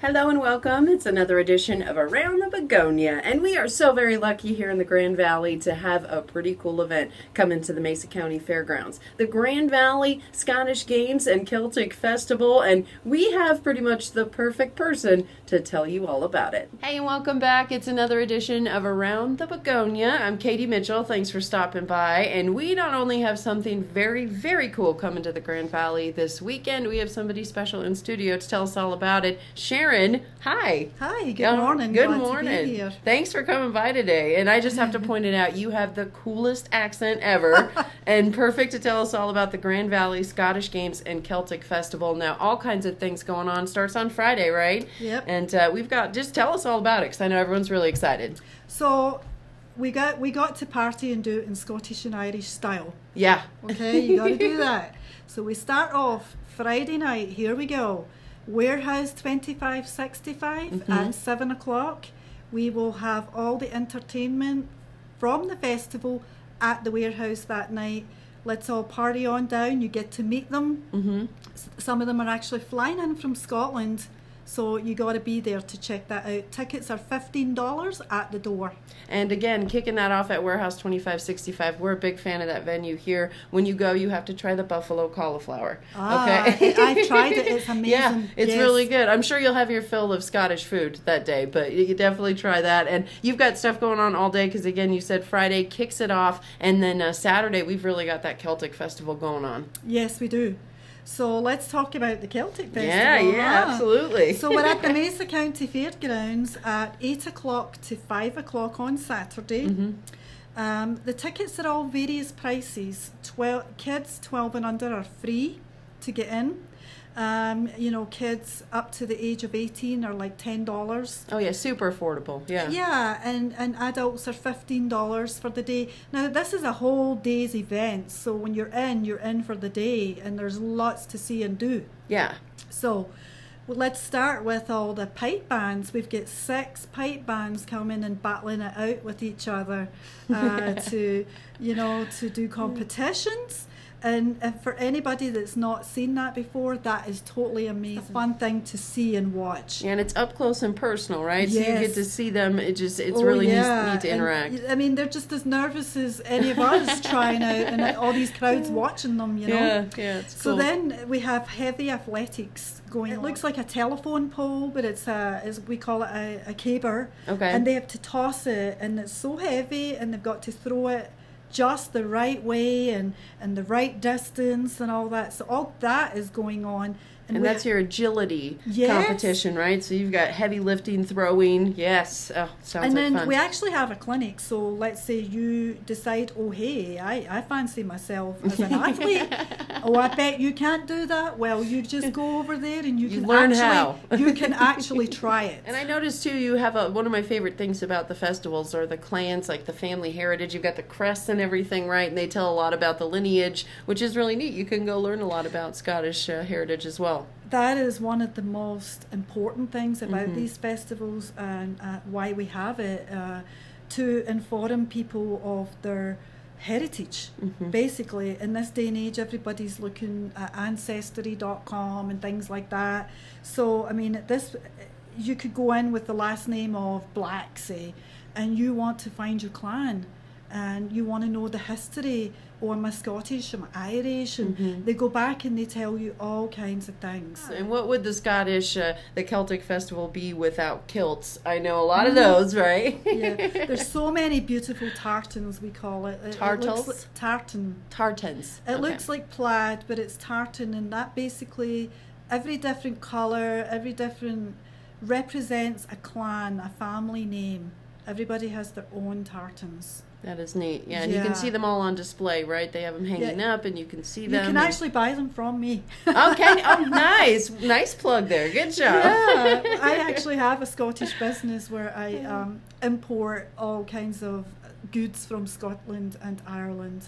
Hello and welcome. It's another edition of Around the Begonia, and we are so very lucky here in the Grand Valley to have a pretty cool event come into the Mesa County Fairgrounds. The Grand Valley Scottish Games and Celtic Festival, and we have pretty much the perfect person to tell you all about it. Hey, and welcome back. It's another edition of Around the Begonia. I'm Katie Mitchell. Thanks for stopping by. And we not only have something very, very cool coming to the Grand Valley this weekend, we have somebody special in studio to tell us all about it. Sharon Sharon, hi. Hi, good morning. Good Glad morning. Thanks for coming by today. And I just have to point it out, you have the coolest accent ever and perfect to tell us all about the Grand Valley Scottish Games and Celtic Festival. Now, all kinds of things going on. Starts on Friday, right? Yep. And uh, we've got, just tell us all about it because I know everyone's really excited. So, we got we got to party and do it in Scottish and Irish style. Yeah. Okay, you got to do that. So we start off Friday night. Here we go. Warehouse 2565 mm-hmm. at 7 o'clock. We will have all the entertainment from the festival at the warehouse that night. Let's all party on down. You get to meet them. Mm-hmm. some of them are actually flying in from Scotland so you got to be there to check that out. Tickets are $15 at the door. And again, kicking that off at Warehouse 2565. We're a big fan of that venue here. When you go, you have to try the buffalo cauliflower. Ah, okay. I've tried it. It's amazing. Yeah, it's yes. really good. I'm sure you'll have your fill of Scottish food that day, but you definitely try that. And you've got stuff going on all day because, again, you said Friday kicks it off. And then uh, Saturday, we've really got that Celtic festival going on. Yes, we do. So let's talk about the Celtic Festival. Yeah, yeah, ah. absolutely. so we're at the Mesa County Fairgrounds at 8 o'clock to 5 o'clock on Saturday. Mm-hmm. Um, the tickets are all various prices. 12, kids 12 and under are free to get in. Um, you know, kids up to the age of 18 are like $10. Oh, yeah, super affordable. Yeah. Yeah, and, and adults are $15 for the day. Now, this is a whole day's event, so when you're in, you're in for the day, and there's lots to see and do. Yeah. So, well, let's start with all the pipe bands. We've got six pipe bands coming and battling it out with each other uh, to, you know, to do competitions. And for anybody that's not seen that before, that is totally amazing. It's a fun thing to see and watch. Yeah, And it's up close and personal, right? Yes. So you get to see them. It just it's oh, really yeah. neat, neat to interact. And, I mean, they're just as nervous as any of us trying out, and uh, all these crowds watching them. You know. Yeah, yeah. so cool. then we have heavy athletics going. It looks like a telephone pole, but it's a as we call it a, a caber. Okay. And they have to toss it, and it's so heavy, and they've got to throw it just the right way and, and the right distance and all that. So all that is going on. And, that's your agility yes. competition, right? So you've got heavy lifting, throwing. Yes. Oh, sounds and like then fun. we actually have a clinic. So let's say you decide, oh, hey, I, I fancy myself as an athlete. oh, I bet you can't do that. Well, you just go over there and you, you can learn actually, how. you can actually try it. And I noticed too, you have a, one of my favorite things about the festivals are the clans, like the family heritage. You've got the crests and everything, right? And they tell a lot about the lineage, which is really neat. You can go learn a lot about Scottish uh, heritage as well that is one of the most important things about mm-hmm. these festivals and uh, why we have it uh, to inform people of their heritage mm-hmm. basically in this day and age everybody's looking at ancestry.com and things like that so i mean this you could go in with the last name of black say and you want to find your clan and you want to know the history or am I Scottish, am I Irish, and mm-hmm. they go back and they tell you all kinds of things. And what would the Scottish, uh, the Celtic festival be without kilts? I know a lot mm-hmm. of those, right? yeah, there's so many beautiful tartans we call it. it Tartals? It like tartan. Tartans. It okay. looks like plaid, but it's tartan, and that basically every different colour, every different represents a clan, a family name. Everybody has their own tartans. That is neat. Yeah, and yeah. you can see them all on display, right? They have them hanging yeah. up, and you can see them. You can actually buy them from me. okay. Oh, nice. Nice plug there. Good job. Yeah, I actually have a Scottish business where I um, import all kinds of goods from Scotland and Ireland.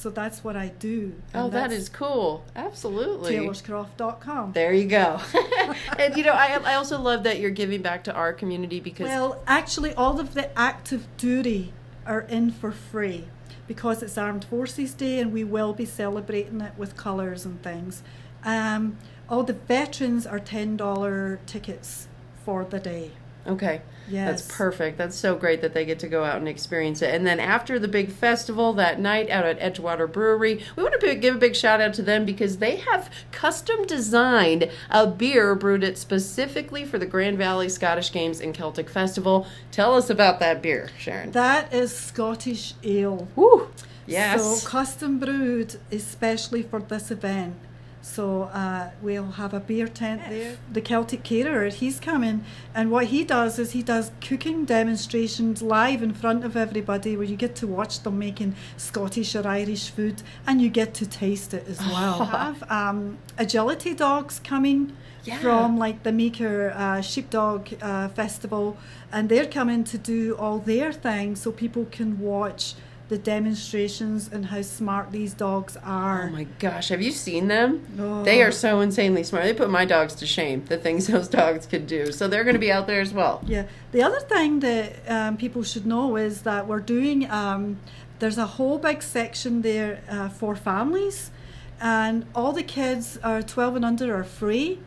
So that's what I do. oh, that is cool. Absolutely. TaylorsCroft.com. There you go. and you know, I, I also love that you're giving back to our community because. Well, actually, all of the active duty are in for free because it's Armed Forces Day and we will be celebrating it with colours and things. Um, all the veterans are $10 tickets for the day. Okay. Yes. That's perfect. That's so great that they get to go out and experience it. And then after the big festival that night out at Edgewater Brewery, we want to give a big shout out to them because they have custom designed a beer brewed it specifically for the Grand Valley Scottish Games and Celtic Festival. Tell us about that beer, Sharon. That is Scottish ale. Woo! Yes. So custom brewed especially for this event. So uh, we'll have a beer tent there. The Celtic caterer, he's coming, and what he does is he does cooking demonstrations live in front of everybody, where you get to watch them making Scottish or Irish food, and you get to taste it as well. have um, agility dogs coming. Yeah. From like the Meeker uh, Sheepdog uh, Festival, and they're coming to do all their things so people can watch the demonstrations and how smart these dogs are. Oh my gosh, have you seen them? Oh. They are so insanely smart. They put my dogs to shame, the things those dogs could do. So they're going to be out there as well. Yeah. The other thing that um, people should know is that we're doing, um, there's a whole big section there uh, for families, and all the kids are 12 and under are free.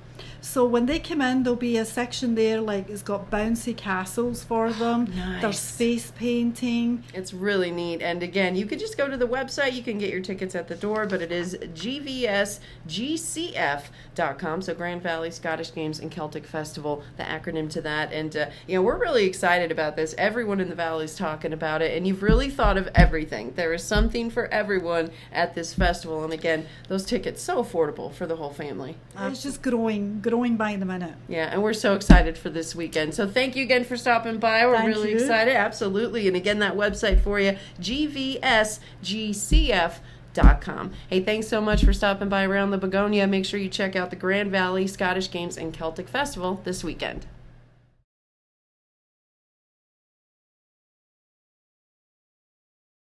So when they come in, there'll be a section there like it's got bouncy castles for them. Nice. There's face painting. It's really neat. And again, you could just go to the website. You can get your tickets at the door, but it is gvsgcf.com. So Grand Valley Scottish Games and Celtic Festival, the acronym to that. And, uh, you know, we're really excited about this. Everyone in the Valley's talking about it, and you've really thought of everything. There is something for everyone at this festival. And again, those tickets so affordable for the whole family. It's just growing, growing by the minute. Yeah, and we're so excited for this weekend. So thank you again for stopping by. We're Thank really you. excited. Absolutely. And again, that website for you, gvsgcf.com. Hey, thanks so much for stopping by around the Begonia. Make sure you check out the Grand Valley Scottish Games and Celtic Festival this weekend.